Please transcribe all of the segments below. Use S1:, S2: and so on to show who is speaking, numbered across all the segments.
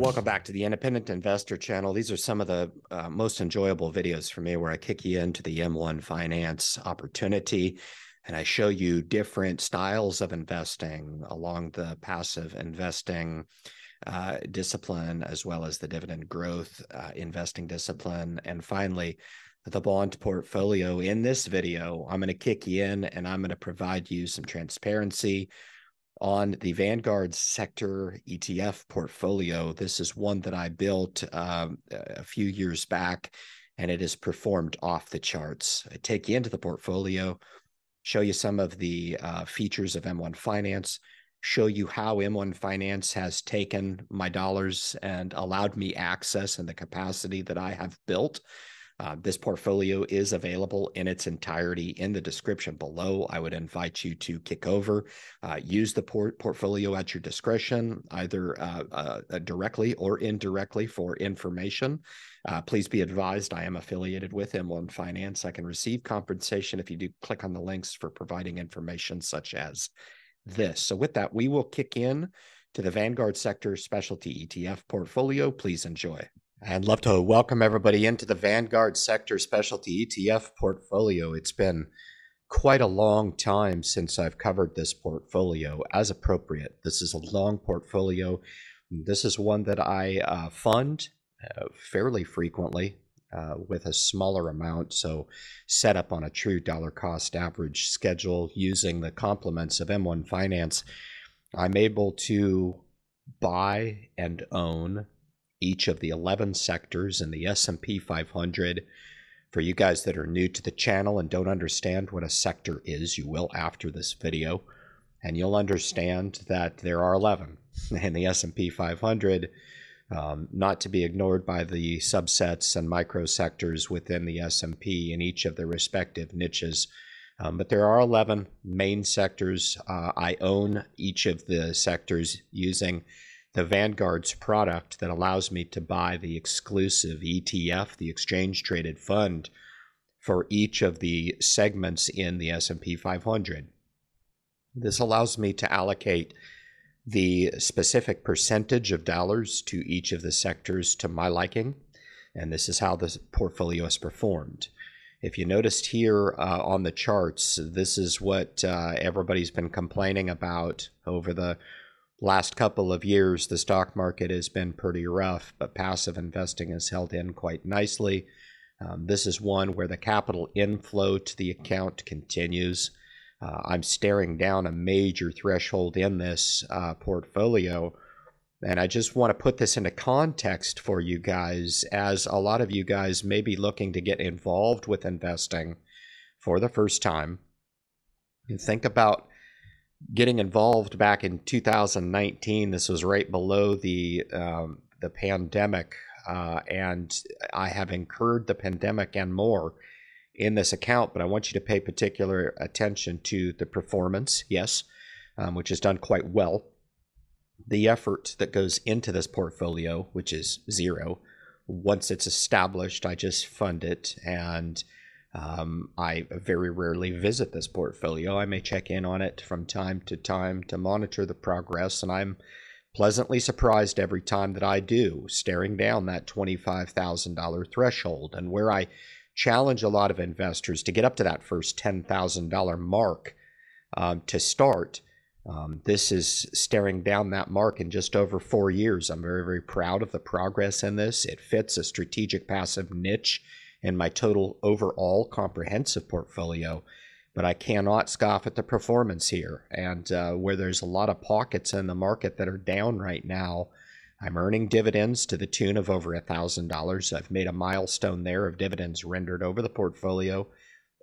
S1: welcome back to the Independent Investor Channel. These are some of the uh, most enjoyable videos for me where I kick you into the M1 Finance opportunity and I show you different styles of investing along the passive investing uh, discipline as well as the dividend growth uh, investing discipline. And finally, the bond portfolio. In this video, I'm going to kick you in and I'm going to provide you some transparency on the Vanguard sector ETF portfolio. This is one that I built um, a few years back, and it has performed off the charts. I take you into the portfolio, show you some of the uh, features of M1 Finance, show you how M1 Finance has taken my dollars and allowed me access and the capacity that I have built uh, this portfolio is available in its entirety in the description below. I would invite you to kick over, uh, use the port- portfolio at your discretion, either uh, uh, uh directly or indirectly for information. Please be advised I am affiliated with M1 Finance. I can receive compensation if you do click on the links for providing information such as this. So, with that, we will kick in to the Vanguard Sector Specialty ETF portfolio. Please enjoy. I'd love to welcome everybody into the Vanguard Sector Specialty ETF portfolio. It's been quite a long time since I've covered this portfolio as appropriate. This is a long portfolio. This is one that I uh, fund uh, fairly frequently uh, with a smaller amount. So, set up on a true dollar cost average schedule using the complements of M1 Finance, I'm able to buy and own each of the 11 sectors in the S&P 500. For you guys that are new to the channel and don't understand what a sector is, you will after this video, and you'll understand that there are 11 in the S&P 500, um, not to be ignored by the subsets and micro sectors within the S&P in each of their respective niches. Um, but there are 11 main sectors. Uh, I own each of the sectors using the Vanguard's product that allows me to buy the exclusive ETF, the exchange traded fund for each of the segments in the S&P 500. This allows me to allocate the specific percentage of dollars to each of the sectors to my liking, and this is how the portfolio has performed. If you noticed here uh, on the charts, this is what uh, everybody's been complaining about over the last couple of years, the stock market has been pretty rough, but passive investing has held in quite nicely. Um, this is one where the capital inflow to the account continues. Uh, I'm staring down a major threshold in this uh, portfolio. And I just want to put this into context for you guys, as a lot of you guys may be looking to get involved with investing for the first time. And think about getting involved back in 2019. This was right below the um, the pandemic, uh, and I have incurred the pandemic and more in this account. But I want you to pay particular attention to the performance, yes, um, which is done quite well. The effort that goes into this portfolio, which is zero. Once it's established, I just fund it and um, I very rarely visit this portfolio. I may check in on it from time to time to monitor the progress, and I'm pleasantly surprised every time that I do, staring down that $25,000 threshold. And where I challenge a lot of investors to get up to that first $10,000 mark um, to start. Um, this is staring down that mark in just over four years. I'm very, very proud of the progress in this. It fits a strategic passive niche in my total overall comprehensive portfolio. But I cannot scoff at the performance here. And uh, where there's a lot of pockets in the market that are down right now, I'm earning dividends to the tune of over $1,000. I've made a milestone there of dividends rendered over the portfolio,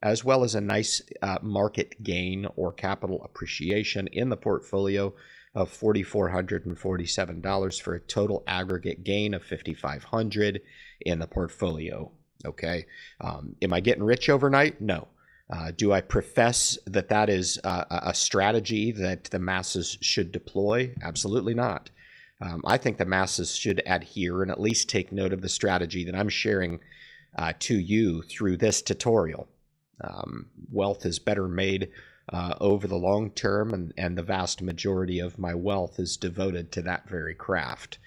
S1: as well as a nice uh, market gain or capital appreciation in the portfolio of $4,447 for a total aggregate gain of 5,500 in the portfolio. Okay. Um, am I getting rich overnight? No. Uh, do I profess that that is uh, a strategy that the masses should deploy? Absolutely not. Um, I think the masses should adhere and at least take note of the strategy that I'm sharing uh, to you through this tutorial. Um, wealth is better made uh, over the long term, and, and the vast majority of my wealth is devoted to that very craft.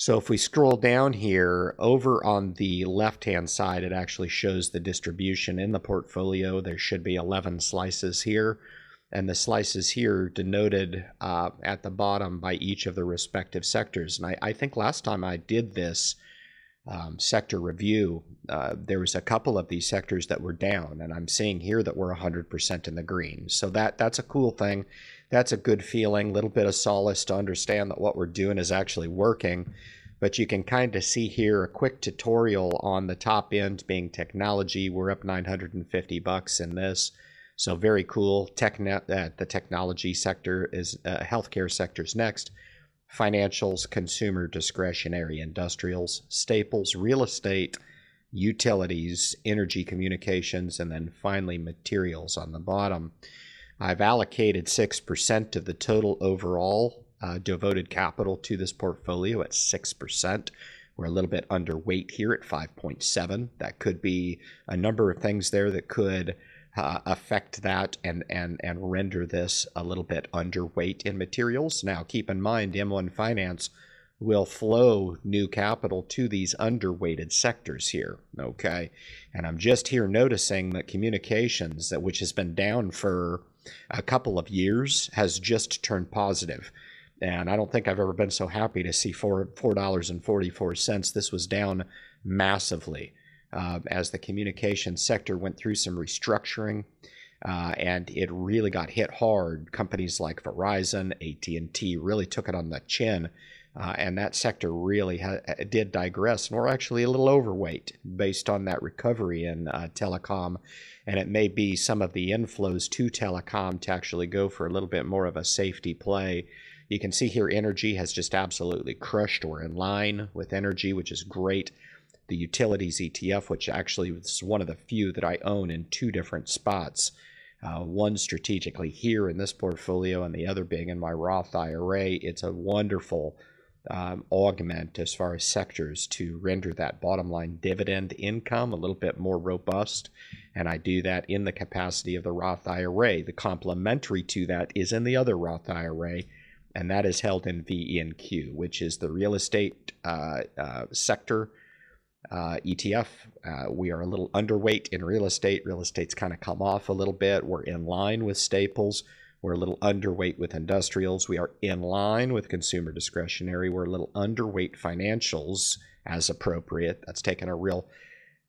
S1: So if we scroll down here, over on the left-hand side, it actually shows the distribution in the portfolio. There should be 11 slices here, and the slices here denoted uh, at the bottom by each of the respective sectors. And I, I think last time I did this um, sector review, uh, there was a couple of these sectors that were down, and I'm seeing here that we're 100% in the green. So that that's a cool thing that's a good feeling, a little bit of solace to understand that what we're doing is actually working. But you can kind of see here a quick tutorial on the top end being technology. We're up 950 bucks in this. So very cool. Technet, uh, the technology sector is uh, healthcare sectors next. Financials, consumer discretionary, industrials, staples, real estate, utilities, energy communications, and then finally materials on the bottom. I've allocated 6% of the total overall uh, devoted capital to this portfolio at 6%. We're a little bit underweight here at 5.7. That could be a number of things there that could uh, affect that and, and, and render this a little bit underweight in materials. Now, keep in mind, M1 Finance will flow new capital to these underweighted sectors here. Okay. And I'm just here noticing that communications, that which has been down for a couple of years has just turned positive. And I don't think I've ever been so happy to see four four dollars and forty four cents. This was down massively uh, as the communication sector went through some restructuring, uh, and it really got hit hard. Companies like Verizon, AT and T really took it on the chin, uh, and that sector really ha- did digress. And we're actually a little overweight based on that recovery in uh, telecom and it may be some of the inflows to telecom to actually go for a little bit more of a safety play. You can see here energy has just absolutely crushed or in line with energy, which is great. The utilities ETF, which actually is one of the few that I own in two different spots. Uh, one strategically here in this portfolio, and the other being in my Roth IRA. It's a wonderful um, augment as far as sectors to render that bottom line dividend income a little bit more robust. And I do that in the capacity of the Roth IRA. The complementary to that is in the other Roth IRA, and that is held in VNQ, which is the real estate uh, uh, sector uh, ETF. Uh, we are a little underweight in real estate. Real estate's kind of come off a little bit. We're in line with staples. We're a little underweight with industrials. We are in line with consumer discretionary. We're a little underweight financials as appropriate. That's taken a real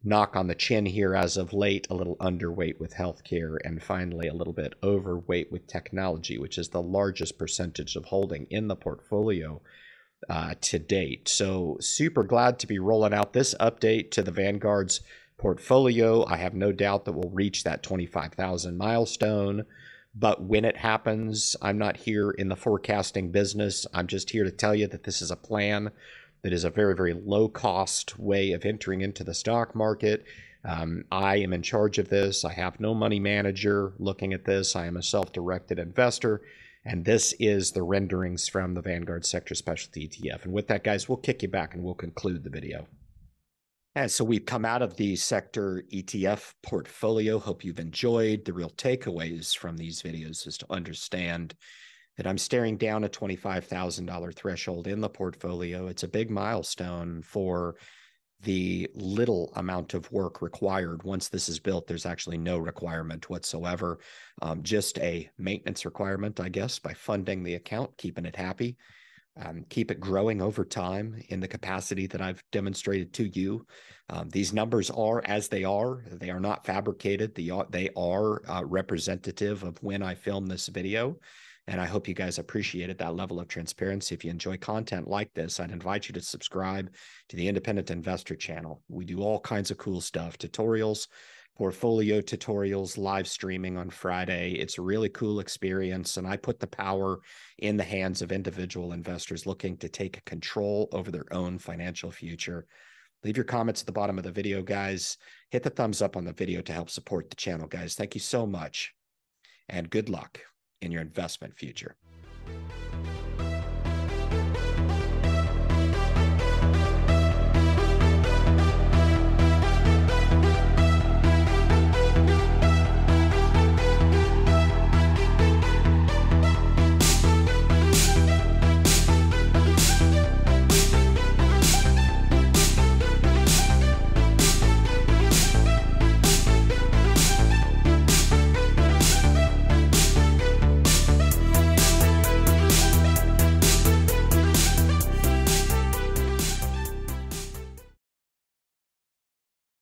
S1: knock on the chin here as of late, a little underweight with healthcare, and finally a little bit overweight with technology, which is the largest percentage of holding in the portfolio uh, to date. So, super glad to be rolling out this update to the Vanguard's portfolio. I have no doubt that we'll reach that 25,000 milestone. But when it happens, I'm not here in the forecasting business. I'm just here to tell you that this is a plan that is a very, very low cost way of entering into the stock market. Um, I am in charge of this. I have no money manager looking at this. I am a self directed investor. And this is the renderings from the Vanguard Sector Specialty ETF. And with that, guys, we'll kick you back and we'll conclude the video. And so we've come out of the sector ETF portfolio. Hope you've enjoyed. The real takeaways from these videos is to understand that I'm staring down a $25,000 threshold in the portfolio. It's a big milestone for the little amount of work required. Once this is built, there's actually no requirement whatsoever, um, just a maintenance requirement, I guess, by funding the account, keeping it happy um, keep it growing over time in the capacity that I've demonstrated to you. Um, these numbers are as they are. They are not fabricated. They are, they are uh, representative of when I filmed this video. And I hope you guys appreciated that level of transparency. If you enjoy content like this, I'd invite you to subscribe to the Independent Investor channel. We do all kinds of cool stuff, tutorials, portfolio tutorials, live streaming on Friday. It's a really cool experience. And I put the power in the hands of individual investors looking to take control over their own financial future. Leave your comments at the bottom of the video, guys. Hit the thumbs up on the video to help support the channel, guys. Thank you so much. And good luck in your investment future.